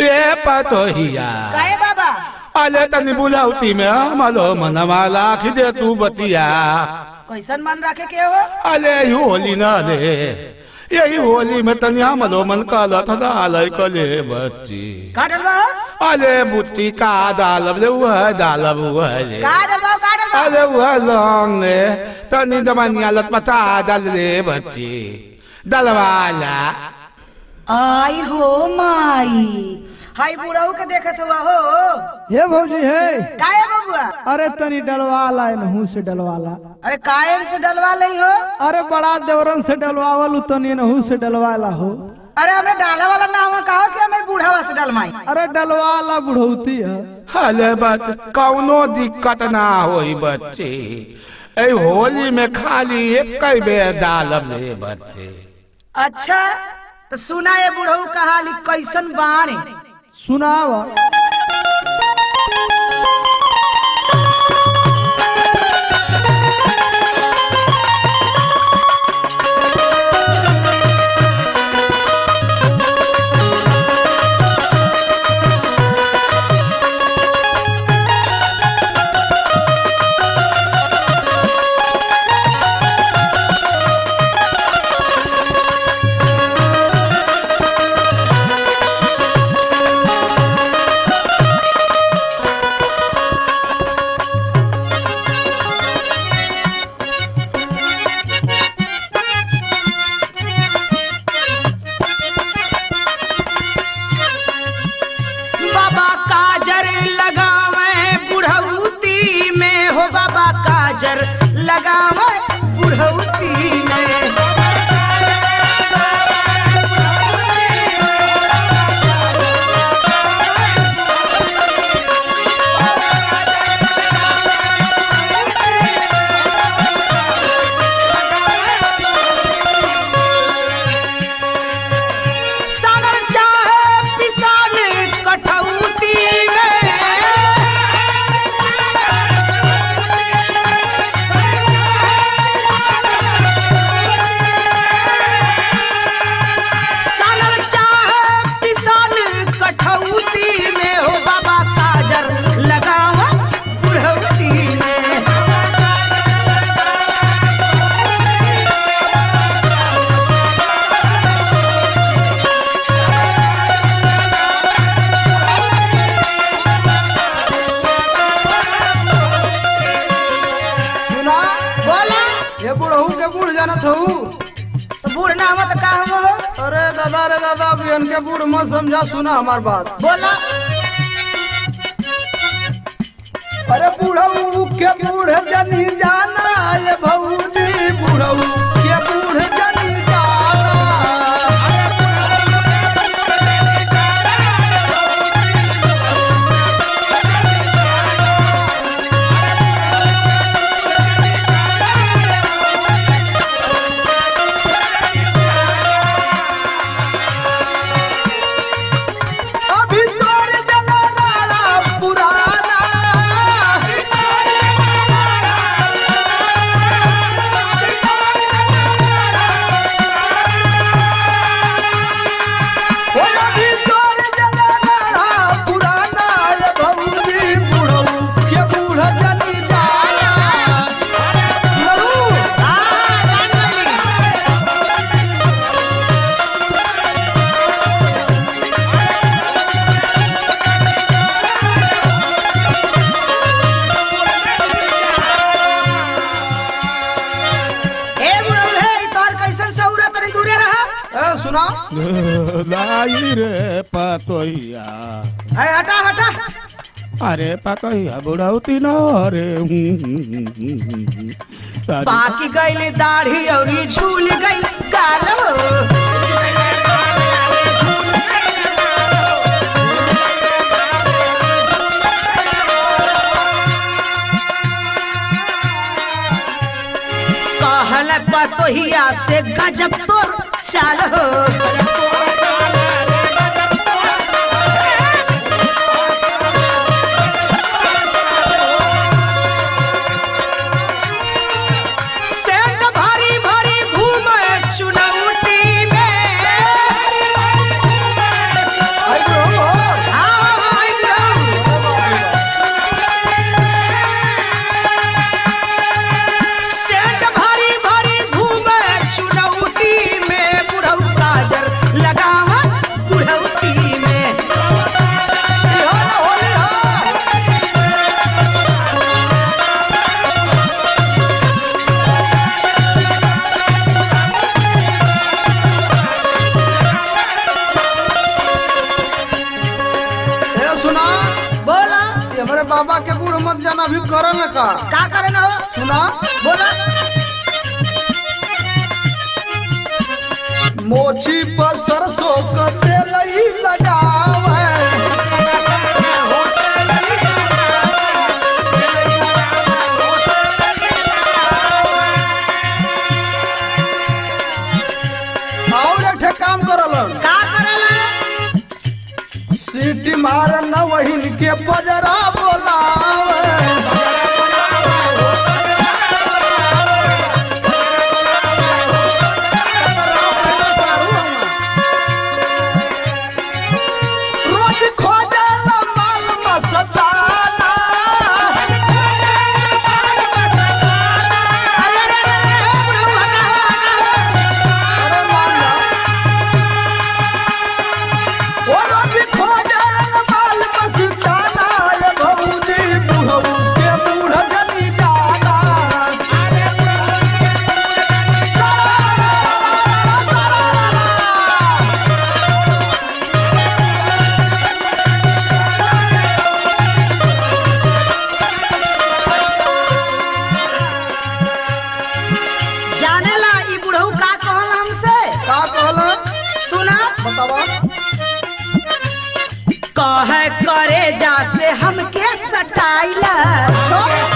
ए पतोहिया काहे बाबा अले तनी बुलावती में हमलो मनवा लाख दे तू बतिया कैसन मन रखे के हो अले यही होली ना रे यही होली में तनी हमलो मन काला था डालय कले बच्ची का डलवा हो अले बुत्ती का डालब ले वह डालब वह ले का डलवा हो, का डलवा अरे वह लौंग ने तनी दमनिया लटपटा डाल रे बच्ची डलवाला आई हो माई। हाय बुढ़ऊ के देखत हुआ हो। हे भौजी हे। काहे बबुआ अरे तनी डलवा डलवाला नहू से डलवाला अरे काहे से डलवा लई हो? अरे बड़ा देवरन से डलवावल तनी नहू से डलवाला हो। अरे हमने डाला वाला ना हुआ कहो कि हमें बूढ़ावा से डलवाई अरे डलवाला बुढ़ौती है। हले बच कौनो दिक्कत ना होई बच्चे। ए होली में खाली एक कई बेर डालब रे बच्चे। अच्छा तो सुना ये बुढ़ऊ कहा कैसन बाणी सुनावा। काजर लगावे बुढ़ौती। बुढ़ऊ के बूढ़ जानत हूँ तो बूढ़ ना मत तो का हो अरे दादा रे दादा बियन के बूढ़ मत समझा सुना हमार बात। बोला। अरे बूढ़ऊ के बूढ़ जनी जाना ये भौजी बुढ़ऊ। लाई रे पतोहिया अरे हटा हटा। अरे पतोहिया बुढ़ौती न रे बाकी गइले दाढ़ी और झूल गई हो कहल पतोहिया से गजब तोर चाल अभी करल का? का करे ना हो? सुना? बोला। मोची पर सरसों का तेल ही लगावे। का करेला जानेला ई बुढ़ऊ का कहल हमसे? का कहल? सुना। बतावा। कहे करे जा से हमके सटाइला। अच्छा।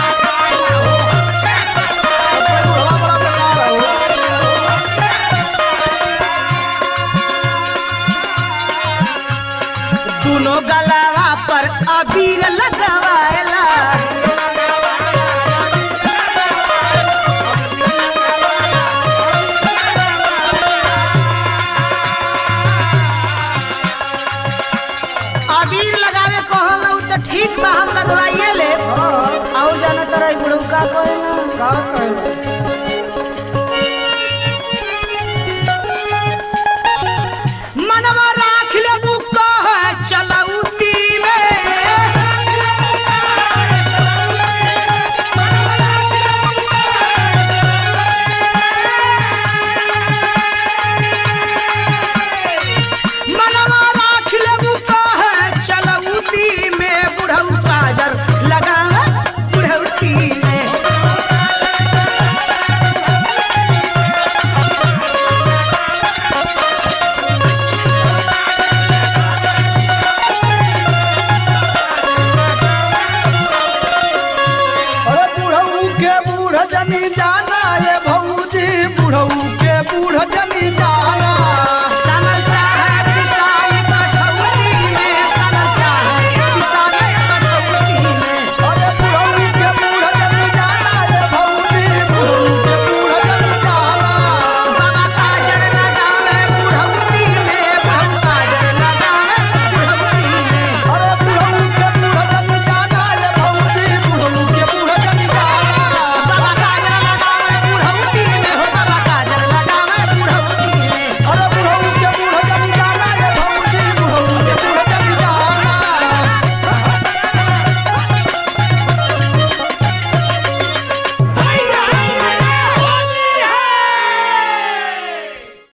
तो ठीक बा हम लगवाइए ले। और जाना तरह बुढ़ऊ का ना। का कहलन